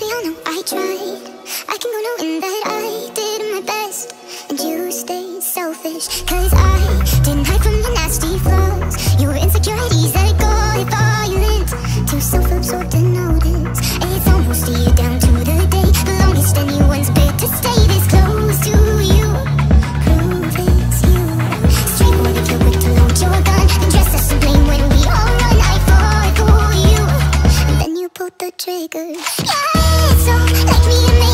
We all know I tried. I can go knowing that I did my best And you stayed selfish Cause I didn't hide from your nasty flaws. Your insecurities that got violent. Too self-absorbed to notice It's triggers. Yeah, so like me and